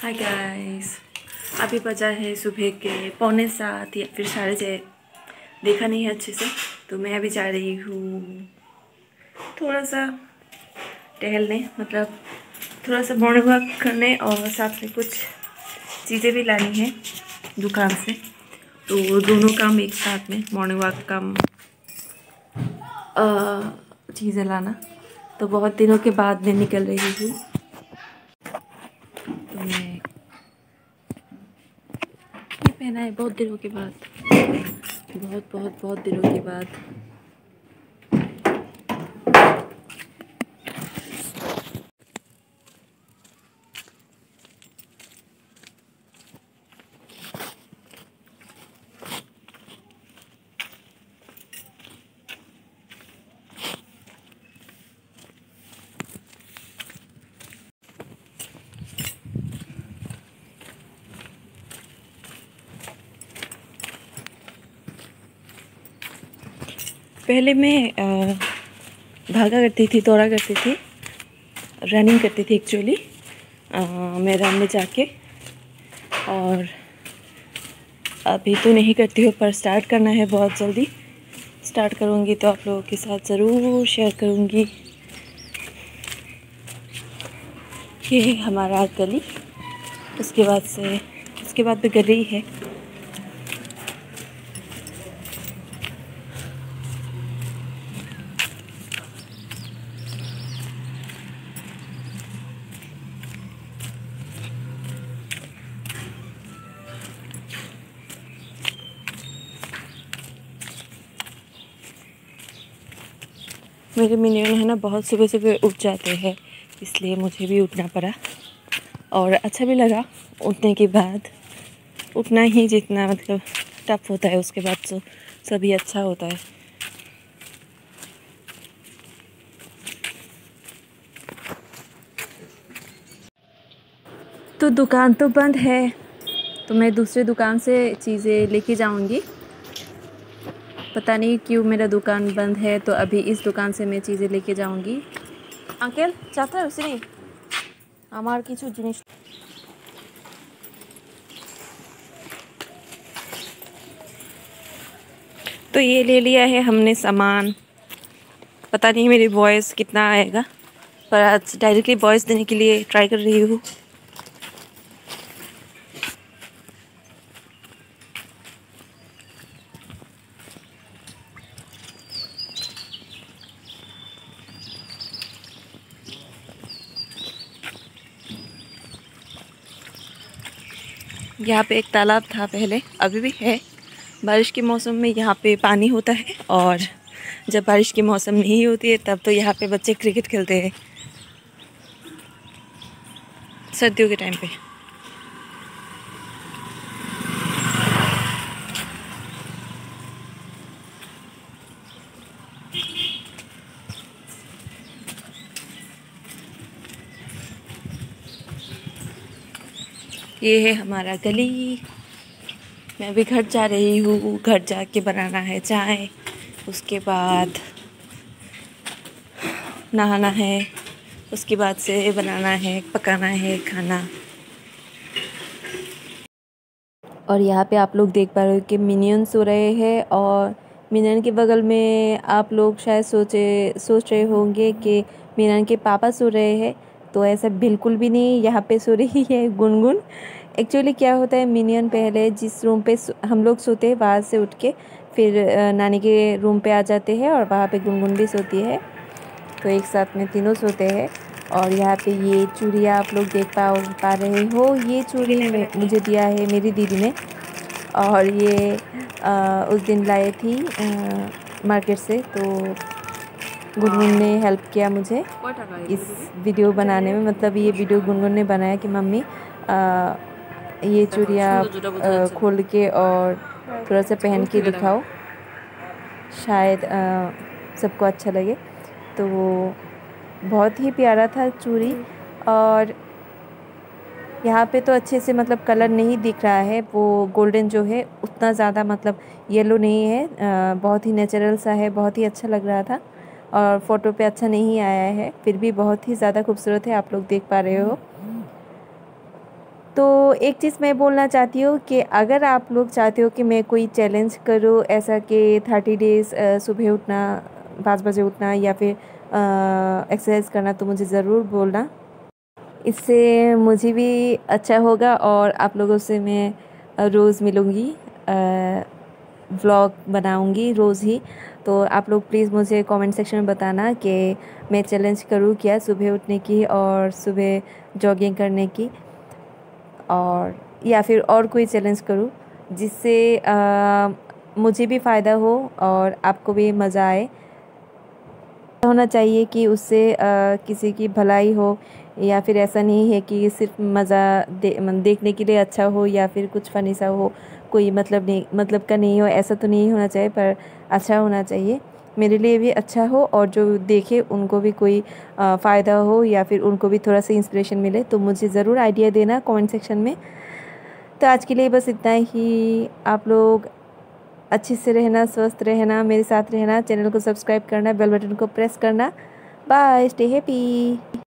Hi guys अभी बजा है सुबह के पौने सात या फिर साढ़े छः देखा नहीं है अच्छे से तो मैं अभी जा रही हूँ। थोड़ा सा टहलने मतलब थोड़ा सा मॉर्निंग वॉक करने और साथ में कुछ चीज़ें भी लानी है दुकान से। तो दोनों काम एक साथ में मॉर्निंग वॉक काम चीज़ें लाना। तो बहुत दिनों के बाद मैं निकल रही हूँ तो मैं ये पहना है बहुत दिनों के बाद। बहुत बहुत बहुत दिनों के बाद। पहले मैं भागा करती थी, दौड़ा करती थी रनिंग करती थी एक्चुअली मैदान में जाके। और अभी तो नहीं करती हूँ, पर स्टार्ट करना है बहुत जल्दी। स्टार्ट करूँगी तो आप लोगों के साथ ज़रूर शेयर करूँगी। ये हमारा गली। उसके बाद से, उसके बाद भी गली है। मेरे मिनियन है ना, बहुत सुबह सुबह उठ जाते हैं, इसलिए मुझे भी उठना पड़ा। और अच्छा भी लगा उठने के बाद। उठना ही जितना मतलब टफ होता है, उसके बाद तो सभी अच्छा होता है। तो दुकान तो बंद है तो मैं दूसरे दुकान से चीज़ें लेके जाऊँगी। पता नहीं क्यों मेरा दुकान बंद है तो अभी इस दुकान से मैं चीज़ें लेके जाऊंगी अंकल चाहता है उसे আমার কিছু জিনিস तो ये ले लिया है हमने सामान पता नहीं मेरी वॉइस कितना आएगा पर आज डायरेक्टली वॉइस देने के लिए ट्राई कर रही हूँ यहाँ पे एक तालाब था पहले, अभी भी है। बारिश के मौसम में यहाँ पे पानी होता है और जब बारिश के मौसम नहीं होती है, तब तो यहाँ पे बच्चे क्रिकेट खेलते हैं। सर्दियों के टाइम पे। ये है हमारा गली। मैं भी घर जा रही हूँ, घर जाके बनाना है चाय। उसके बाद नहाना है, उसके बाद से बनाना है, पकाना है खाना। और यहाँ पे आप लोग देख पा रहे हो कि मिनियन सो रहे हैं और मिनियन के बगल में आप लोग शायद सोचे, सोच रहे होंगे कि मिनियन के पापा सो रहे हैं। तो ऐसा बिल्कुल भी नहीं यहाँ पे सो रही है गुनगुन। एक्चुअली क्या होता है मिनियन पहले जिस रूम पे हम लोग सोते हैं वहाँ से उठ के फिर नानी के रूम पे आ जाते हैं और वहाँ पे गुनगुन भी सोती है। तो एक साथ में तीनों सोते हैं और यहाँ पे ये चूड़िया आप लोग देख पा पा रहे हो। ये चूड़ी मुझे दिया है मेरी दीदी ने और ये आ, उस दिन लाई थी आ, मार्केट से। तो गुनगुन ने हेल्प किया मुझे इस वीडियो बनाने में। मतलब ये वीडियो गुनगुन ने बनाया कि मम्मी आ, ये चूड़िया खोल के और थोड़ा सा पहन के दिखाओ। शायद सबको अच्छा लगे। तो वो बहुत ही प्यारा था चूड़ी और यहाँ पे तो अच्छे से मतलब कलर नहीं दिख रहा है। वो गोल्डन जो है उतना ज़्यादा मतलब येलो नहीं है। आ, बहुत ही नेचुरल सा है बहुत ही अच्छा लग रहा था। और फ़ोटो पे अच्छा नहीं आया है, फिर भी बहुत ही ज़्यादा खूबसूरत है, आप लोग देख पा रहे हो। तो एक चीज़ मैं बोलना चाहती हूँ कि अगर आप लोग चाहते हो कि मैं कोई चैलेंज करूँ, ऐसा कि थर्टी डेज़ सुबह उठना, पाँच बजे उठना या फिर एक्सरसाइज करना तो मुझे ज़रूर बोलना। इससे मुझे भी अच्छा होगा और आप लोगों से मैं रोज़ मिलूँगी। व्लॉग बनाऊँगी रोज़ ही। तो आप लोग प्लीज़ मुझे कमेंट सेक्शन में बताना कि मैं चैलेंज करूँ क्या सुबह उठने की और सुबह जॉगिंग करने की। और या फिर और कोई चैलेंज करूँ जिससे मुझे भी फ़ायदा हो और आपको भी मज़ा आए। होना चाहिए कि उससे आ, किसी की भलाई हो या फिर ऐसा नहीं है कि सिर्फ़ मज़ा दे, देखने के लिए अच्छा हो या फिर कुछ फ़नी सा हो। कोई मतलब नहीं मतलब का नहीं हो, ऐसा तो नहीं होना चाहिए, पर अच्छा होना चाहिए। मेरे लिए भी अच्छा हो और जो देखे उनको भी कोई फ़ायदा हो या फिर उनको भी थोड़ा सा इंस्पिरेशन मिले तो मुझे ज़रूर आइडिया देना कमेंट सेक्शन में। तो आज के लिए बस इतना ही। आप लोग अच्छे से रहना, स्वस्थ रहना, मेरे साथ रहना चैनल को सब्सक्राइब करना बेल बटन को प्रेस करना। Bye stay happy